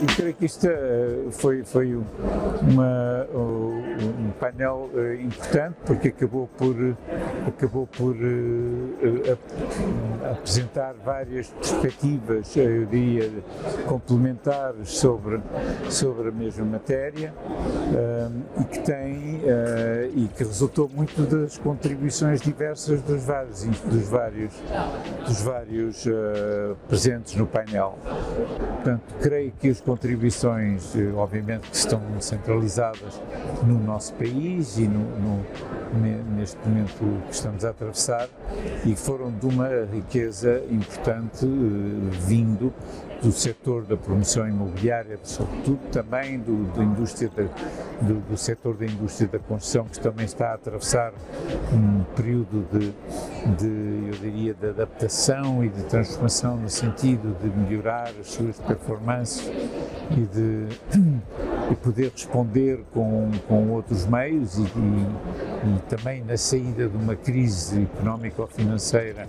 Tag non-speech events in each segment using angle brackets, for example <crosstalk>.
eu creio que isto eh, foi, foi uma, um painel eh, importante porque acabou por, acabou por eh, apresentar várias perspectivas, eu diria, complementares sobre, sobre a mesma matéria e que tem e que resultou muito das contribuições diversas dos vários, dos vários, dos vários presentes no painel. Portanto, creio que as contribuições, eh, obviamente, que estão centralizadas no nosso país e no, no, neste momento que estamos a atravessar e foram de uma riqueza importante eh, vindo do setor da promoção imobiliária, sobretudo também do, do, indústria do, do setor da indústria da construção, que também está a atravessar um período de, de, eu diria, de adaptação e de transformação no sentido de melhorar as suas performances e de e poder responder com, com outros meios e, e, e também na saída de uma crise económica ou financeira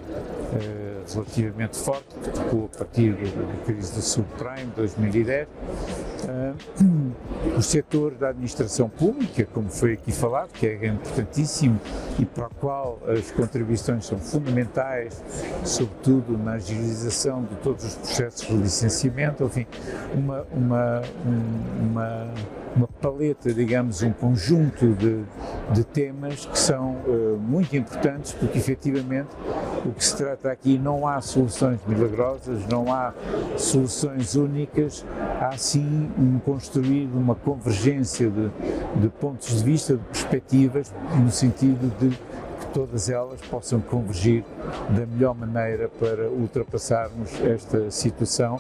eh, relativamente forte, que tocou a partir da crise do subprime 2010. Uh, <clears throat> o setor da administração pública, como foi aqui falado, que é importantíssimo e para o qual as contribuições são fundamentais, sobretudo na agilização de todos os processos de licenciamento, enfim, uma, uma, uma uma paleta, digamos, um conjunto de, de temas que são uh, muito importantes porque efetivamente o que se trata aqui não há soluções milagrosas, não há soluções únicas, há sim um construir uma convergência de, de pontos de vista, de perspectivas, no sentido de que todas elas possam convergir da melhor maneira para ultrapassarmos esta situação.